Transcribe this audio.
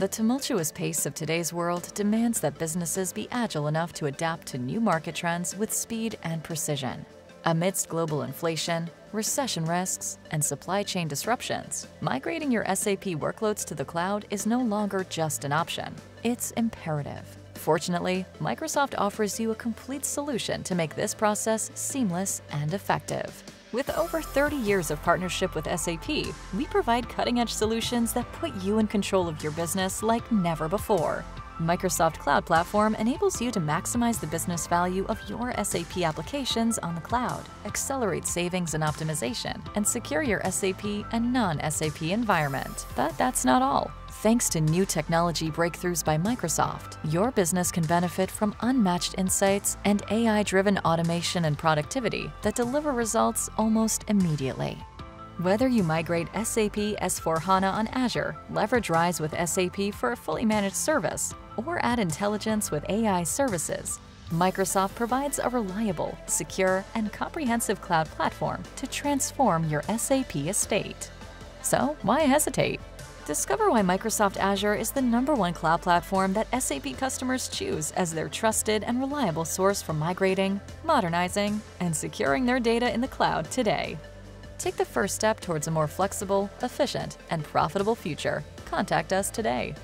The tumultuous pace of today's world demands that businesses be agile enough to adapt to new market trends with speed and precision. Amidst global inflation, recession risks, and supply chain disruptions, migrating your SAP workloads to the cloud is no longer just an option, it's imperative. Fortunately, Microsoft offers you a complete solution to make this process seamless and effective. With over 30 years of partnership with SAP, we provide cutting-edge solutions that put you in control of your business like never before. Microsoft Cloud Platform enables you to maximize the business value of your SAP applications on the cloud, accelerate savings and optimization, and secure your SAP and non-SAP environment. But that's not all. Thanks to new technology breakthroughs by Microsoft, your business can benefit from unmatched insights and AI-driven automation and productivity that deliver results almost immediately. Whether you migrate SAP S/4HANA on Azure, leverage RISE with SAP for a fully managed service, or add intelligence with AI services, Microsoft provides a reliable, secure, and comprehensive cloud platform to transform your SAP estate. So why hesitate? Discover why Microsoft Azure is the number one cloud platform that SAP customers choose as their trusted and reliable source for migrating, modernizing, and securing their data in the cloud today. Take the first step towards a more flexible, efficient, and profitable future. Contact us today.